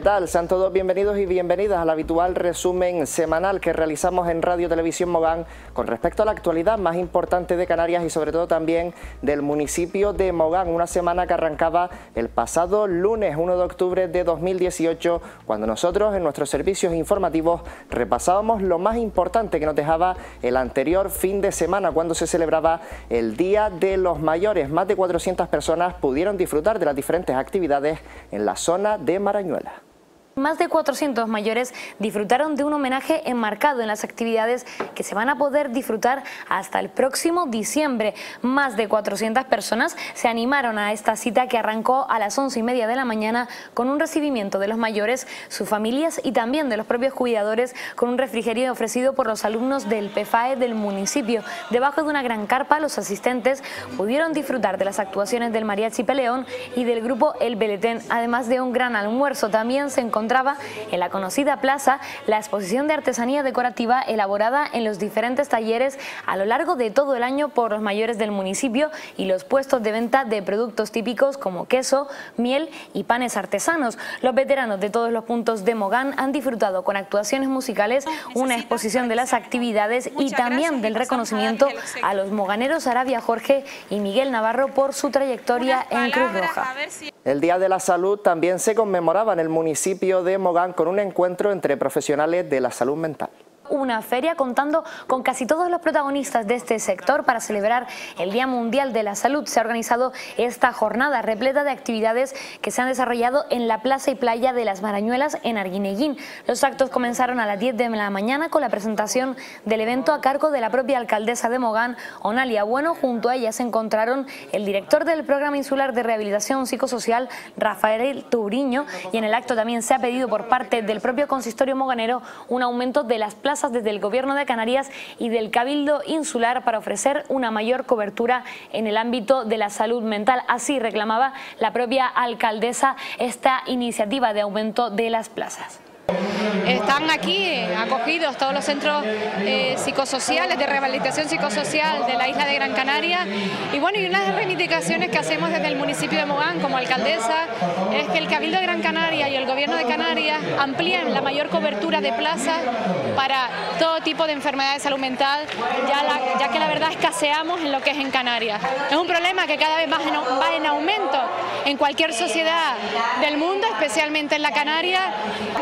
¿Qué tal? Sean todos bienvenidos y bienvenidas al habitual resumen semanal que realizamos en Radio Televisión Mogán con respecto a la actualidad más importante de Canarias y sobre todo también del municipio de Mogán, una semana que arrancaba el pasado lunes 1 de octubre de 2018 cuando nosotros en nuestros servicios informativos repasábamos lo más importante que nos dejaba el anterior fin de semana cuando se celebraba el Día de los Mayores. Más de 400 personas pudieron disfrutar de las diferentes actividades en la zona de Marañuela. Más de 400 mayores disfrutaron de un homenaje enmarcado en las actividades que se van a poder disfrutar hasta el próximo diciembre. Más de 400 personas se animaron a esta cita que arrancó a las 11 y media de la mañana con un recibimiento de los mayores, sus familias y también de los propios cuidadores con un refrigerio ofrecido por los alumnos del PFAE del municipio. Debajo de una gran carpa los asistentes pudieron disfrutar de las actuaciones del Mariachi Peleón y del grupo El Beletén, además de un gran almuerzo. También se encontró encontraba en la conocida plaza la exposición de artesanía decorativa elaborada en los diferentes talleres a lo largo de todo el año por los mayores del municipio y los puestos de venta de productos típicos como queso, miel y panes artesanos. Los veteranos de todos los puntos de Mogán han disfrutado con actuaciones musicales, una exposición de las actividades y también del reconocimiento a los moganeros Arabia Jorge y Miguel Navarro por su trayectoria en Cruz Roja. El Día de la Salud también se conmemoraba en el municipio de Mogán con un encuentro entre profesionales de la salud mental una feria contando con casi todos los protagonistas de este sector para celebrar el Día Mundial de la Salud. Se ha organizado esta jornada repleta de actividades que se han desarrollado en la Plaza y Playa de las Marañuelas en Arguineguín. Los actos comenzaron a las 10 de la mañana con la presentación del evento a cargo de la propia alcaldesa de Mogán, Onalia Bueno. Junto a ella se encontraron el director del Programa Insular de Rehabilitación Psicosocial, Rafael Turiño, y en el acto también se ha pedido por parte del propio consistorio moganero un aumento de las plazas desde el Gobierno de Canarias y del Cabildo Insular para ofrecer una mayor cobertura en el ámbito de la salud mental. Así reclamaba la propia alcaldesa esta iniciativa de aumento de las plazas. Están aquí acogidos todos los centros eh, psicosociales, de rehabilitación psicosocial de la isla de Gran Canaria. Y bueno, y una de las reivindicaciones que hacemos desde el municipio de Mogán como alcaldesa es que el Cabildo de Gran Canaria y el Gobierno de Canarias amplíen la mayor cobertura de plazas para todo tipo de enfermedades de salud mental, ya, ya que la verdad escaseamos en lo que es en Canarias. Es un problema que cada vez más va en aumento en cualquier sociedad del mundo, especialmente en la Canaria.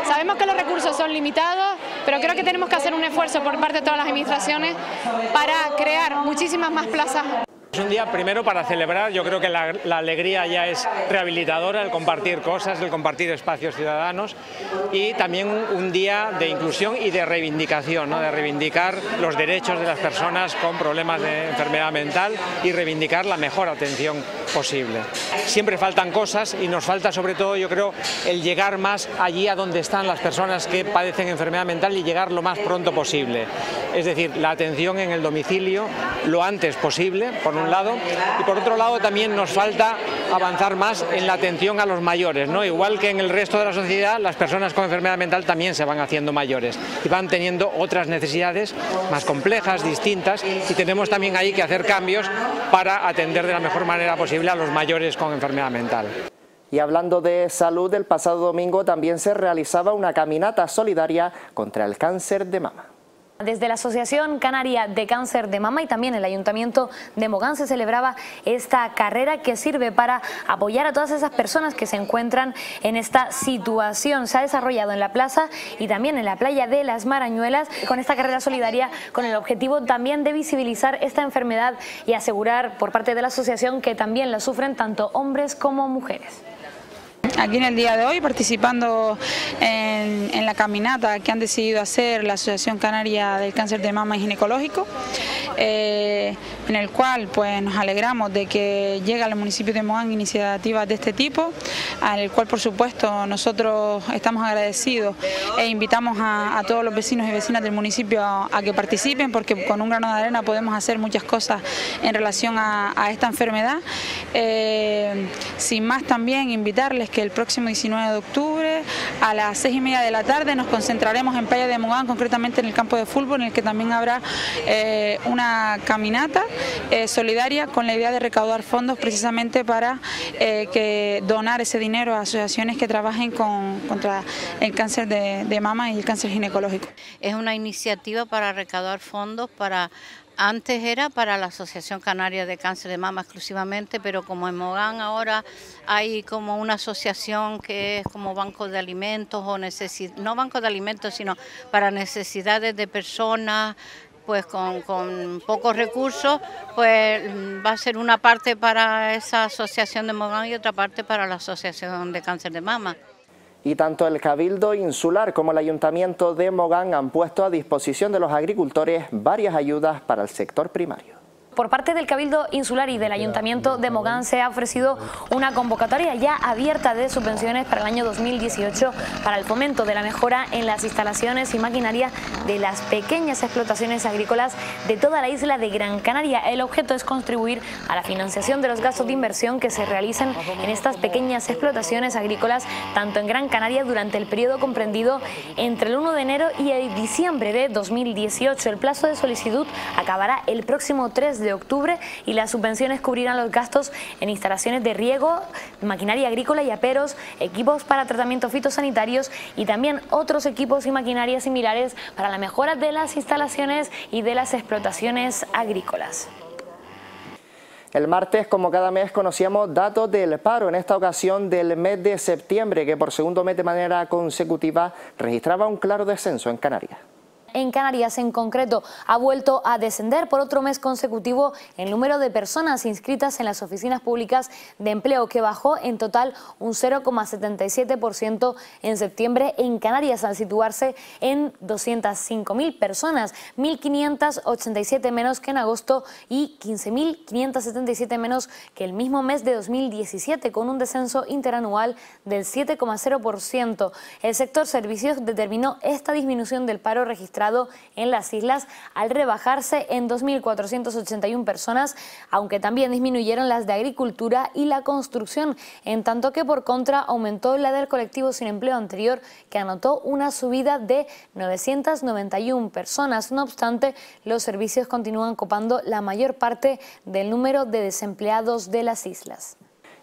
Sabemos que los recursos son limitados, pero creo que tenemos que hacer un esfuerzo por parte de todas las administraciones para crear muchísimas más plazas. Es un día primero para celebrar, yo creo que la, alegría ya es rehabilitadora, el compartir cosas, el compartir espacios ciudadanos y también un, día de inclusión y de reivindicación, de reivindicar los derechos de las personas con problemas de enfermedad mental y reivindicar la mejor atención posible. Siempre faltan cosas y nos falta sobre todo yo creo el llegar más allí a donde están las personas que padecen enfermedad mental y llegar lo más pronto posible. Es decir, la atención en el domicilio lo antes posible, por un lado, y por otro lado también nos falta avanzar más en la atención a los mayores, ¿no? Igual que en el resto de la sociedad, las personas con enfermedad mental también se van haciendo mayores y van teniendo otras necesidades más complejas, distintas, y tenemos también ahí que hacer cambios para atender de la mejor manera posible a los mayores con enfermedad mental. Y hablando de salud, el pasado domingo también se realizaba una caminata solidaria contra el cáncer de mama. Desde la Asociación Canaria de Cáncer de Mama y también el Ayuntamiento de Mogán se celebraba esta carrera que sirve para apoyar a todas esas personas que se encuentran en esta situación. Se ha desarrollado en la plaza y también en la playa de Las Marañuelas con esta carrera solidaria con el objetivo también de visibilizar esta enfermedad y asegurar por parte de la asociación que también la sufren tanto hombres como mujeres aquí en el día de hoy participando en, la caminata que han decidido hacer la Asociación Canaria del Cáncer de Mama y Ginecológico, eh, en el cual pues nos alegramos de que llega al municipio de Moán iniciativas de este tipo, al cual por supuesto nosotros estamos agradecidos e invitamos a, todos los vecinos y vecinas del municipio a, que participen porque con un grano de arena podemos hacer muchas cosas en relación a, esta enfermedad. Eh, sin más también invitarles que el el próximo 19 de octubre a las 6 y media de la tarde nos concentraremos en Playa de Mogán, concretamente en el campo de fútbol, en el que también habrá eh, una caminata eh, solidaria con la idea de recaudar fondos precisamente para que donar ese dinero a asociaciones que trabajen contra el cáncer de mama y el cáncer ginecológico. Es una iniciativa para recaudar fondos para antes era para la Asociación Canaria de Cáncer de Mama exclusivamente, pero como en Mogán ahora hay como una asociación que es como banco de alimentos o necesidad, no banco de alimentos, sino para necesidades de personas pues con, con, pocos recursos, pues va a ser una parte para esa asociación de Mogán y otra parte para la Asociación de Cáncer de Mama y tanto el Cabildo Insular como el Ayuntamiento de Mogán han puesto a disposición de los agricultores varias ayudas para el sector primario. Por parte del Cabildo Insular y del Ayuntamiento de Mogán se ha ofrecido una convocatoria ya abierta de subvenciones para el año 2018 para el fomento de la mejora en las instalaciones y maquinaria de las pequeñas explotaciones agrícolas de toda la isla de Gran Canaria. El objeto es contribuir a la financiación de los gastos de inversión que se realicen en estas pequeñas explotaciones agrícolas tanto en Gran Canaria durante el periodo comprendido entre el 1 de enero y el diciembre de 2018. El plazo de solicitud acabará el próximo 3 de octubre y las subvenciones cubrirán los gastos en instalaciones de riego, maquinaria agrícola y aperos, equipos para tratamientos fitosanitarios y también otros equipos y maquinaria similares para la mejora de las instalaciones y de las explotaciones agrícolas. El martes, como cada mes, conocíamos datos del paro, en esta ocasión del mes de septiembre, que por segundo mes de manera consecutiva registraba un claro descenso en Canarias en Canarias en concreto ha vuelto a descender por otro mes consecutivo el número de personas inscritas en las oficinas públicas de empleo que bajó en total un 0,77% en septiembre en Canarias al situarse en 205.000 personas, 1.587 menos que en agosto y 15.577 menos que el mismo mes de 2017 con un descenso interanual del 7,0%. El sector servicios determinó esta disminución del paro registrado en las islas al rebajarse en 2.481 personas, aunque también disminuyeron las de agricultura y la construcción, en tanto que por contra aumentó la del colectivo sin empleo anterior, que anotó una subida de 991 personas. No obstante, los servicios continúan copando la mayor parte del número de desempleados de las islas.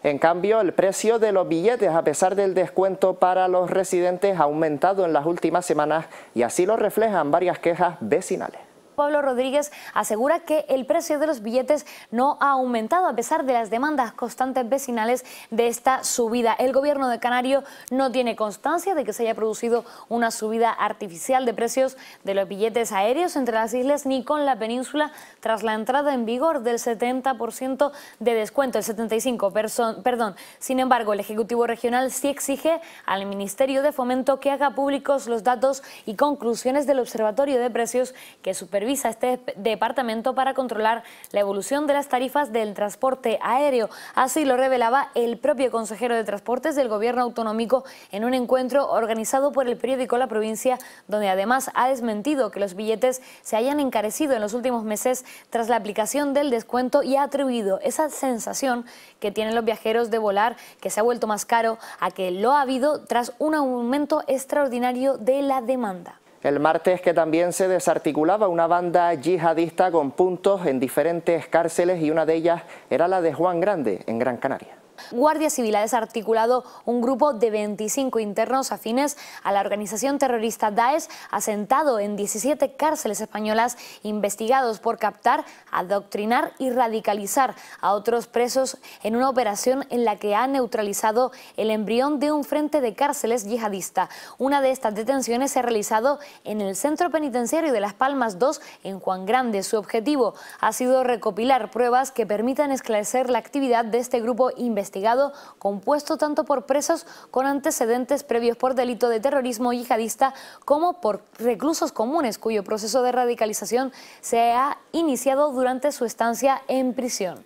En cambio, el precio de los billetes, a pesar del descuento para los residentes, ha aumentado en las últimas semanas y así lo reflejan varias quejas vecinales. Pablo Rodríguez asegura que el precio de los billetes no ha aumentado a pesar de las demandas constantes vecinales de esta subida. El gobierno de Canario no tiene constancia de que se haya producido una subida artificial de precios de los billetes aéreos entre las islas ni con la península tras la entrada en vigor del 70% de descuento, el 75%, perdón. Sin embargo, el Ejecutivo Regional sí exige al Ministerio de Fomento que haga públicos los datos y conclusiones del Observatorio de Precios que supervisa supervisa este departamento para controlar la evolución de las tarifas del transporte aéreo. Así lo revelaba el propio consejero de Transportes del Gobierno Autonómico en un encuentro organizado por el periódico La Provincia, donde además ha desmentido que los billetes se hayan encarecido en los últimos meses tras la aplicación del descuento y ha atribuido esa sensación que tienen los viajeros de volar, que se ha vuelto más caro, a que lo ha habido tras un aumento extraordinario de la demanda. El martes que también se desarticulaba una banda yihadista con puntos en diferentes cárceles y una de ellas era la de Juan Grande, en Gran Canaria. Guardia Civil ha desarticulado un grupo de 25 internos afines a la organización terrorista Daesh, asentado en 17 cárceles españolas, investigados por captar, adoctrinar y radicalizar a otros presos en una operación en la que ha neutralizado el embrión de un frente de cárceles yihadista. Una de estas detenciones se ha realizado en el Centro Penitenciario de Las Palmas 2 en Juan Grande. Su objetivo ha sido recopilar pruebas que permitan esclarecer la actividad de este grupo investigado compuesto tanto por presos con antecedentes previos por delito de terrorismo yihadista como por reclusos comunes cuyo proceso de radicalización se ha iniciado durante su estancia en prisión.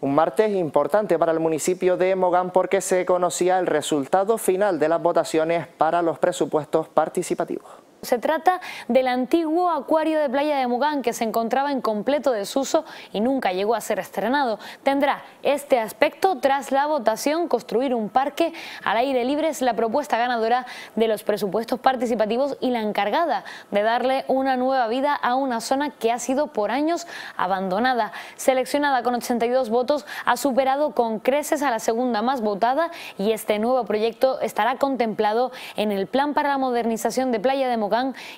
Un martes importante para el municipio de Mogán porque se conocía el resultado final de las votaciones para los presupuestos participativos. Se trata del antiguo acuario de playa de Mugán que se encontraba en completo desuso y nunca llegó a ser estrenado. Tendrá este aspecto tras la votación. Construir un parque al aire libre es la propuesta ganadora de los presupuestos participativos y la encargada de darle una nueva vida a una zona que ha sido por años abandonada. Seleccionada con 82 votos, ha superado con creces a la segunda más votada y este nuevo proyecto estará contemplado en el Plan para la Modernización de Playa de Mogán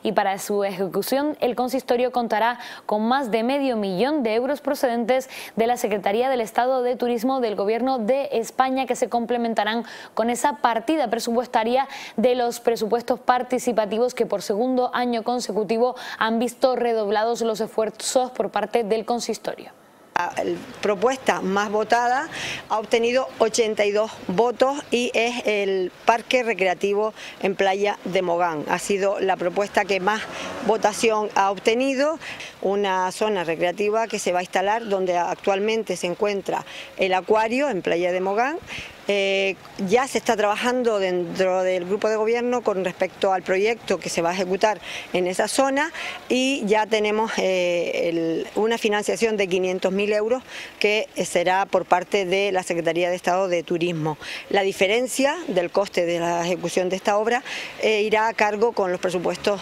y para su ejecución el consistorio contará con más de medio millón de euros procedentes de la Secretaría del Estado de Turismo del Gobierno de España que se complementarán con esa partida presupuestaria de los presupuestos participativos que por segundo año consecutivo han visto redoblados los esfuerzos por parte del consistorio propuesta más votada ha obtenido 82 votos y es el Parque Recreativo en Playa de Mogán. Ha sido la propuesta que más votación ha obtenido, una zona recreativa que se va a instalar donde actualmente se encuentra el acuario en Playa de Mogán eh, ya se está trabajando dentro del grupo de gobierno con respecto al proyecto que se va a ejecutar en esa zona y ya tenemos eh, una financiación de 500.000 euros que será por parte de la Secretaría de Estado de Turismo. La diferencia del coste de la ejecución de esta obra eh, irá a cargo con los presupuestos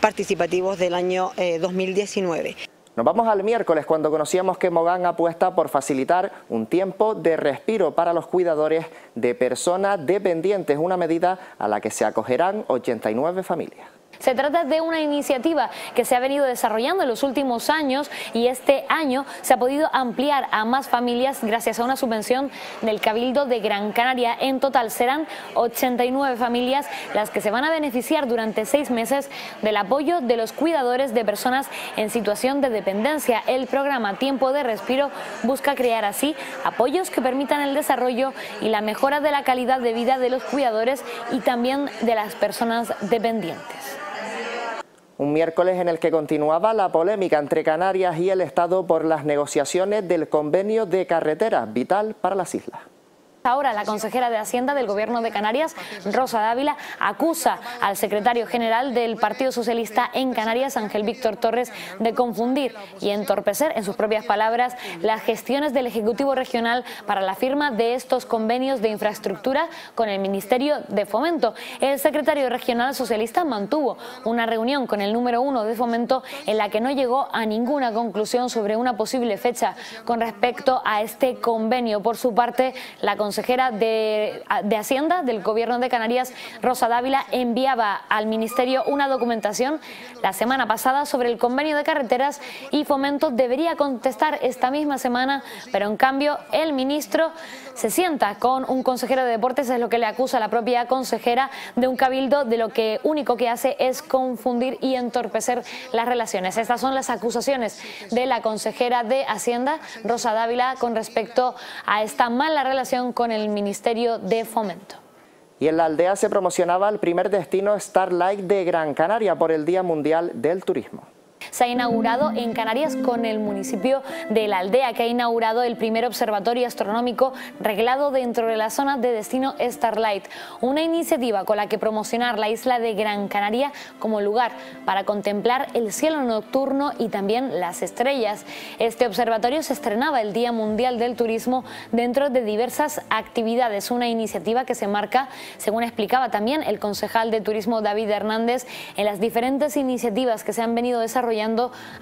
participativos del año 2019. Nos vamos al miércoles cuando conocíamos que Mogán apuesta por facilitar un tiempo de respiro para los cuidadores de personas dependientes, una medida a la que se acogerán 89 familias. Se trata de una iniciativa que se ha venido desarrollando en los últimos años y este año se ha podido ampliar a más familias gracias a una subvención del Cabildo de Gran Canaria. En total serán 89 familias las que se van a beneficiar durante seis meses del apoyo de los cuidadores de personas en situación de dependencia. El programa Tiempo de Respiro busca crear así apoyos que permitan el desarrollo y la mejora de la calidad de vida de los cuidadores y también de las personas dependientes. Un miércoles en el que continuaba la polémica entre Canarias y el Estado por las negociaciones del convenio de carreteras vital para las islas. Ahora la consejera de Hacienda del Gobierno de Canarias, Rosa Dávila, acusa al secretario general del Partido Socialista en Canarias, Ángel Víctor Torres, de confundir y entorpecer, en sus propias palabras, las gestiones del Ejecutivo Regional para la firma de estos convenios de infraestructura con el Ministerio de Fomento. El secretario regional socialista mantuvo una reunión con el número uno de Fomento en la que no llegó a ninguna conclusión sobre una posible fecha con respecto a este convenio. Por su parte, la consejera consejera de, Hacienda del Gobierno de Canarias, Rosa Dávila, enviaba al Ministerio una documentación la semana pasada sobre el convenio de carreteras y Fomento debería contestar esta misma semana, pero en cambio el ministro se sienta con un consejero de deportes, es lo que le acusa la propia consejera de un cabildo de lo que único que hace es confundir y entorpecer las relaciones. Estas son las acusaciones de la consejera de Hacienda, Rosa Dávila, con respecto a esta mala relación con el Ministerio de Fomento. Y en la aldea se promocionaba el primer destino Starlight de Gran Canaria por el Día Mundial del Turismo se ha inaugurado en Canarias con el municipio de la aldea, que ha inaugurado el primer observatorio astronómico reglado dentro de la zona de destino Starlight, una iniciativa con la que promocionar la isla de Gran Canaria como lugar para contemplar el cielo nocturno y también las estrellas. Este observatorio se estrenaba el Día Mundial del Turismo dentro de diversas actividades, una iniciativa que se marca, según explicaba también el concejal de Turismo David Hernández, en las diferentes iniciativas que se han venido desarrollando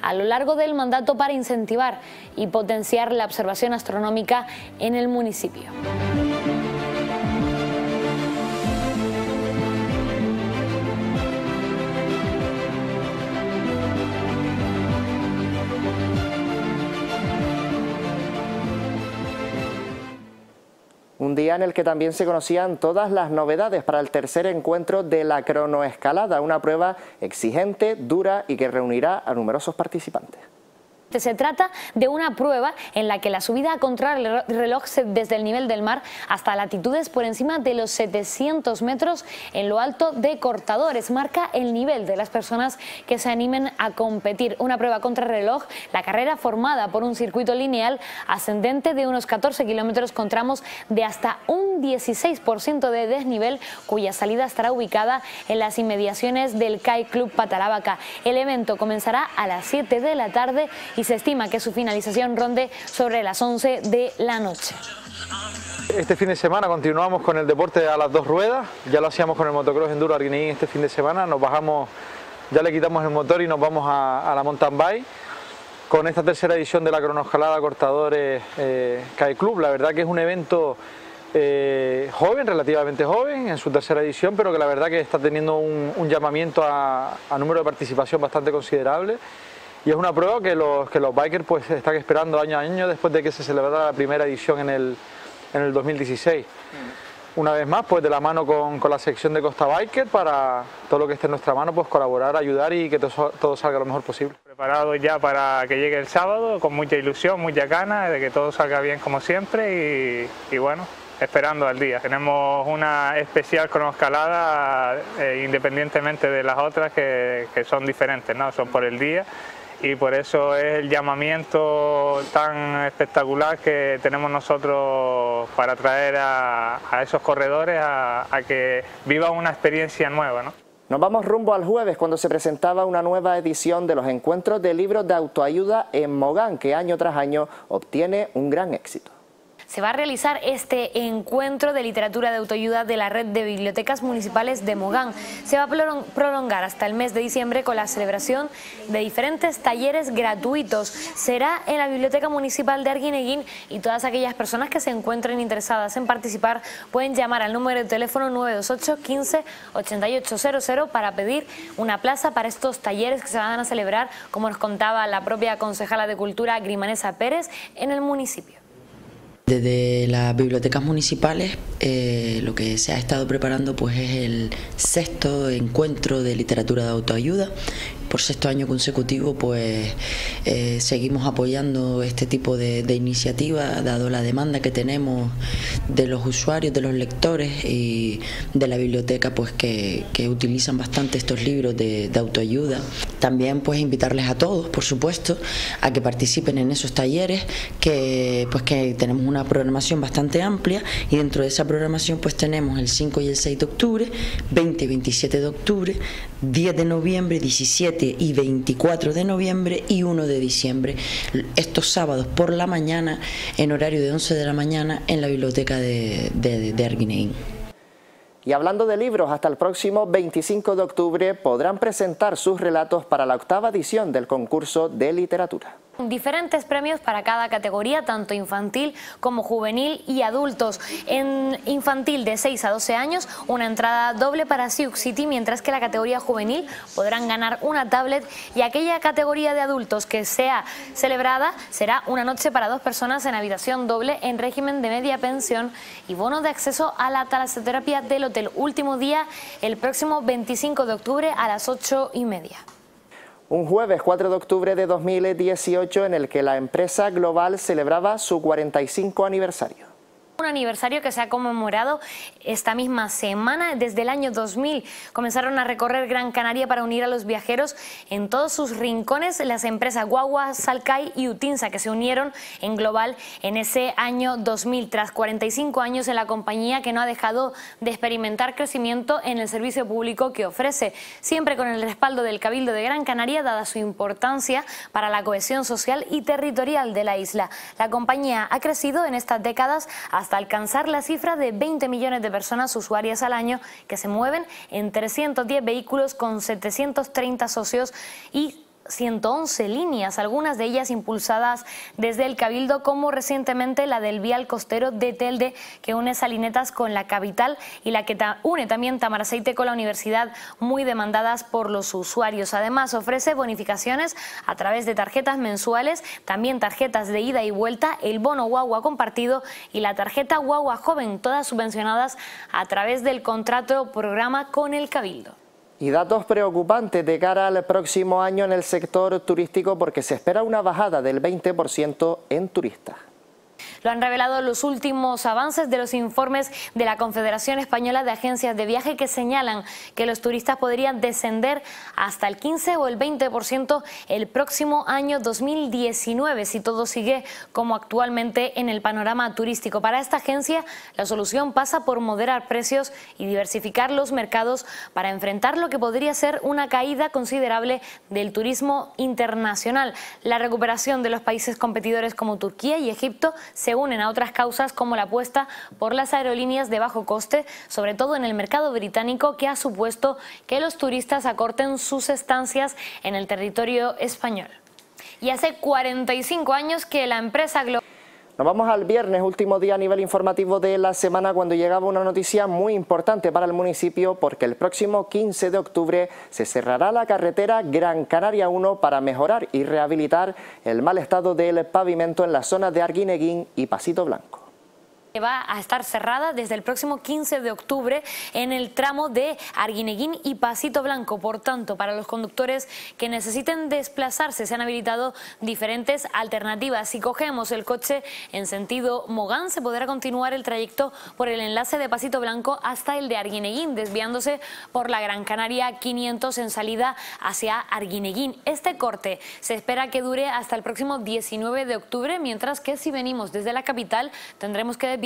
a lo largo del mandato para incentivar y potenciar la observación astronómica en el municipio. Un día en el que también se conocían todas las novedades para el tercer encuentro de la cronoescalada, una prueba exigente, dura y que reunirá a numerosos participantes. Se trata de una prueba en la que la subida a contrarreloj desde el nivel del mar hasta latitudes por encima de los 700 metros en lo alto de cortadores marca el nivel de las personas que se animen a competir. Una prueba contrarreloj, la carrera formada por un circuito lineal ascendente de unos 14 kilómetros con tramos de hasta un 16% de desnivel cuya salida estará ubicada en las inmediaciones del CAI Club Patalábaca. El evento comenzará a las 7 de la tarde y se estima que su finalización ronde sobre las 11 de la noche. Este fin de semana continuamos con el deporte a las dos ruedas, ya lo hacíamos con el motocross enduro Arguineguín este fin de semana, nos bajamos, ya le quitamos el motor y nos vamos a, la mountain bike. Con esta tercera edición de la cronoescalada Cortadores eh, CAE Club, la verdad que es un evento eh, joven, relativamente joven, en su tercera edición, pero que la verdad que está teniendo un, llamamiento a, número de participación bastante considerable y es una prueba que los, que los bikers pues están esperando año a año después de que se celebrara la primera edición en el, en el 2016. Mm. Una vez más, pues de la mano con, con, la sección de Costa Biker para todo lo que esté en nuestra mano, pues colaborar, ayudar y que todo, todo salga lo mejor posible. Preparado ya para que llegue el sábado, con mucha ilusión, mucha ganas de que todo salga bien como siempre y, y bueno, esperando al día. Tenemos una especial cronoescalada eh, independientemente de las otras que, que, son diferentes, ¿no? son por el día y por eso es el llamamiento tan espectacular que tenemos nosotros para traer a, esos corredores a, que vivan una experiencia nueva. ¿no? Nos vamos rumbo al jueves cuando se presentaba una nueva edición de los encuentros de libros de autoayuda en Mogán que año tras año obtiene un gran éxito se va a realizar este encuentro de literatura de autoayuda de la red de bibliotecas municipales de Mogán. Se va a prolongar hasta el mes de diciembre con la celebración de diferentes talleres gratuitos. Será en la Biblioteca Municipal de Arguineguín y todas aquellas personas que se encuentren interesadas en participar pueden llamar al número de teléfono 928 15 8800 para pedir una plaza para estos talleres que se van a celebrar, como nos contaba la propia concejala de Cultura Grimanesa Pérez, en el municipio. Desde las bibliotecas municipales eh, lo que se ha estado preparando pues es el sexto encuentro de literatura de autoayuda por sexto año consecutivo pues eh, seguimos apoyando este tipo de, iniciativa dado la demanda que tenemos de los usuarios, de los lectores y de la biblioteca pues que, utilizan bastante estos libros de, autoayuda. También pues invitarles a todos, por supuesto, a que participen en esos talleres que pues que tenemos una programación bastante amplia y dentro de esa programación pues tenemos el 5 y el 6 de octubre, 20 y 27 de octubre, 10 de noviembre, 17 y 24 de noviembre y 1 de diciembre, estos sábados por la mañana, en horario de 11 de la mañana, en la biblioteca de, de, de Y hablando de libros, hasta el próximo 25 de octubre podrán presentar sus relatos para la octava edición del concurso de literatura. Diferentes premios para cada categoría, tanto infantil como juvenil y adultos. En infantil de 6 a 12 años, una entrada doble para Sioux City, mientras que la categoría juvenil podrán ganar una tablet y aquella categoría de adultos que sea celebrada será una noche para dos personas en habitación doble en régimen de media pensión y bono de acceso a la talasoterapia del hotel. Último día el próximo 25 de octubre a las 8 y media. Un jueves 4 de octubre de 2018 en el que la empresa global celebraba su 45 aniversario. Un aniversario que se ha conmemorado esta misma semana. Desde el año 2000 comenzaron a recorrer Gran Canaria para unir a los viajeros en todos sus rincones. Las empresas Guagua, Salcay y Utinsa que se unieron en global en ese año 2000. Tras 45 años en la compañía que no ha dejado de experimentar crecimiento en el servicio público que ofrece. Siempre con el respaldo del Cabildo de Gran Canaria, dada su importancia para la cohesión social y territorial de la isla. La compañía ha crecido en estas décadas hasta alcanzar la cifra de 20 millones de personas usuarias al año que se mueven en 310 vehículos con 730 socios y 111 líneas, algunas de ellas impulsadas desde el Cabildo, como recientemente la del vial costero de Telde, que une Salinetas con la capital y la que une también Tamaraceite con la universidad, muy demandadas por los usuarios. Además, ofrece bonificaciones a través de tarjetas mensuales, también tarjetas de ida y vuelta, el bono guagua compartido y la tarjeta guagua joven, todas subvencionadas a través del contrato programa con el Cabildo. Y datos preocupantes de cara al próximo año en el sector turístico porque se espera una bajada del 20% en turistas. Lo han revelado los últimos avances de los informes de la Confederación Española de Agencias de Viaje que señalan que los turistas podrían descender hasta el 15 o el 20% el próximo año 2019 si todo sigue como actualmente en el panorama turístico. Para esta agencia la solución pasa por moderar precios y diversificar los mercados para enfrentar lo que podría ser una caída considerable del turismo internacional. La recuperación de los países competidores como Turquía y Egipto se unen a otras causas como la apuesta por las aerolíneas de bajo coste, sobre todo en el mercado británico, que ha supuesto que los turistas acorten sus estancias en el territorio español. Y hace 45 años que la empresa global nos vamos al viernes, último día a nivel informativo de la semana, cuando llegaba una noticia muy importante para el municipio porque el próximo 15 de octubre se cerrará la carretera Gran Canaria 1 para mejorar y rehabilitar el mal estado del pavimento en la zona de Arguineguín y Pasito Blanco va a estar cerrada desde el próximo 15 de octubre en el tramo de Arguineguín y Pasito Blanco. Por tanto, para los conductores que necesiten desplazarse se han habilitado diferentes alternativas. Si cogemos el coche en sentido Mogán, se podrá continuar el trayecto por el enlace de Pasito Blanco hasta el de Arguineguín, desviándose por la Gran Canaria 500 en salida hacia Arguineguín. Este corte se espera que dure hasta el próximo 19 de octubre, mientras que si venimos desde la capital tendremos que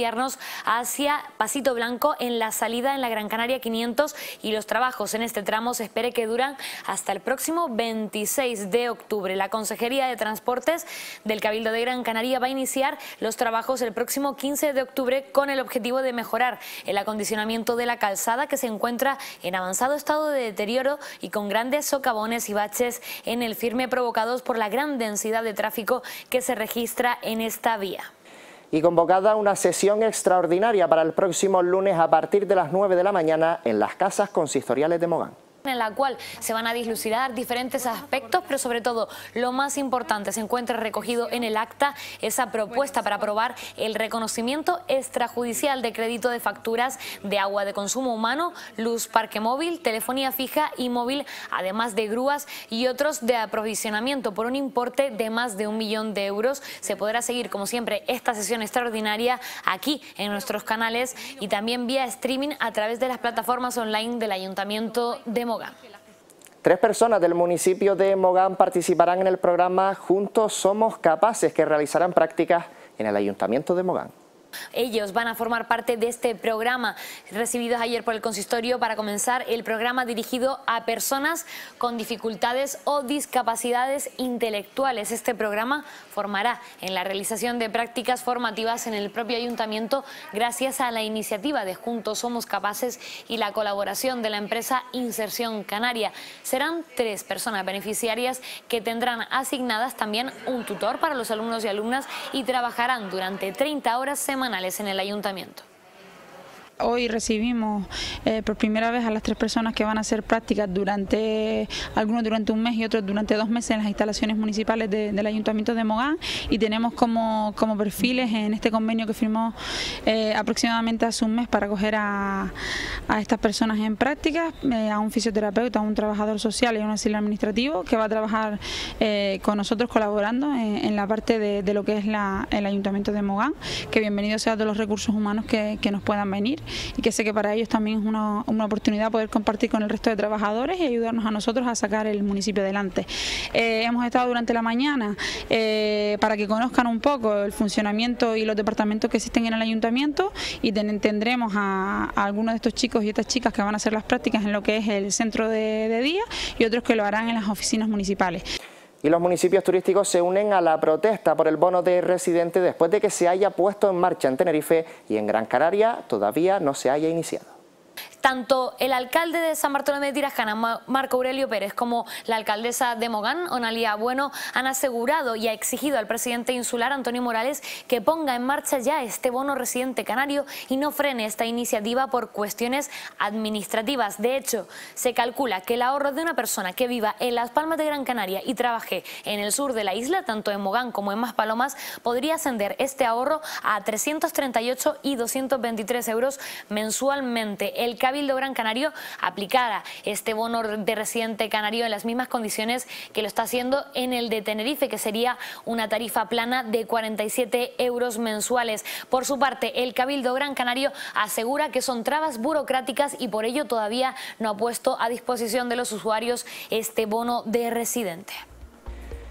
hacia Pasito Blanco en la salida en la Gran Canaria 500 y los trabajos en este tramo se espere que duran hasta el próximo 26 de octubre. La Consejería de Transportes del Cabildo de Gran Canaria va a iniciar los trabajos el próximo 15 de octubre con el objetivo de mejorar el acondicionamiento de la calzada que se encuentra en avanzado estado de deterioro y con grandes socavones y baches en el firme provocados por la gran densidad de tráfico que se registra en esta vía y convocada una sesión extraordinaria para el próximo lunes a partir de las 9 de la mañana en las casas consistoriales de Mogán en la cual se van a dilucidar diferentes aspectos, pero sobre todo lo más importante se encuentra recogido en el acta esa propuesta para aprobar el reconocimiento extrajudicial de crédito de facturas de agua de consumo humano, luz parque móvil, telefonía fija y móvil, además de grúas y otros de aprovisionamiento por un importe de más de un millón de euros. Se podrá seguir, como siempre, esta sesión extraordinaria aquí en nuestros canales y también vía streaming a través de las plataformas online del Ayuntamiento de Tres personas del municipio de Mogán participarán en el programa Juntos Somos Capaces, que realizarán prácticas en el Ayuntamiento de Mogán. Ellos van a formar parte de este programa recibidos ayer por el consistorio para comenzar el programa dirigido a personas con dificultades o discapacidades intelectuales. Este programa formará en la realización de prácticas formativas en el propio ayuntamiento gracias a la iniciativa de Juntos Somos Capaces y la colaboración de la empresa Inserción Canaria. Serán tres personas beneficiarias que tendrán asignadas también un tutor para los alumnos y alumnas y trabajarán durante 30 horas semanales en el ayuntamiento. Hoy recibimos eh, por primera vez a las tres personas que van a hacer prácticas durante, algunos durante un mes y otros durante dos meses en las instalaciones municipales del Ayuntamiento de Mogán. Y tenemos como, como perfiles en este convenio que firmó eh, aproximadamente hace un mes para coger a, estas personas en prácticas, eh, a un fisioterapeuta, a un trabajador social y a un asilo administrativo que va a trabajar con nosotros colaborando en, la parte de, lo que es el Ayuntamiento de Mogán, que bienvenido sea todos los recursos humanos que nos puedan venir y que sé que para ellos también es una, oportunidad poder compartir con el resto de trabajadores y ayudarnos a nosotros a sacar el municipio adelante. Eh, hemos estado durante la mañana eh, para que conozcan un poco el funcionamiento y los departamentos que existen en el ayuntamiento y tendremos a, algunos de estos chicos y estas chicas que van a hacer las prácticas en lo que es el centro de día y otros que lo harán en las oficinas municipales. Y los municipios turísticos se unen a la protesta por el bono de residente después de que se haya puesto en marcha en Tenerife y en Gran Canaria todavía no se haya iniciado. Tanto el alcalde de San Bartolomé de Tirajana, Marco Aurelio Pérez, como la alcaldesa de Mogán, Onalía Bueno, han asegurado y ha exigido al presidente insular, Antonio Morales, que ponga en marcha ya este bono residente canario y no frene esta iniciativa por cuestiones administrativas. De hecho, se calcula que el ahorro de una persona que viva en Las Palmas de Gran Canaria y trabaje en el sur de la isla, tanto en Mogán como en Maspalomas, podría ascender este ahorro a 338 y 223 euros mensualmente. El Cabildo Gran Canario aplicara este bono de residente canario en las mismas condiciones que lo está haciendo en el de Tenerife, que sería una tarifa plana de 47 euros mensuales. Por su parte, el Cabildo Gran Canario asegura que son trabas burocráticas y por ello todavía no ha puesto a disposición de los usuarios este bono de residente.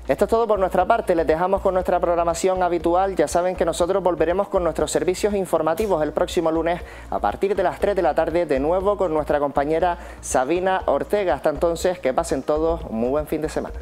Esto es todo por nuestra parte, les dejamos con nuestra programación habitual, ya saben que nosotros volveremos con nuestros servicios informativos el próximo lunes a partir de las 3 de la tarde de nuevo con nuestra compañera Sabina Ortega. Hasta entonces, que pasen todos un muy buen fin de semana.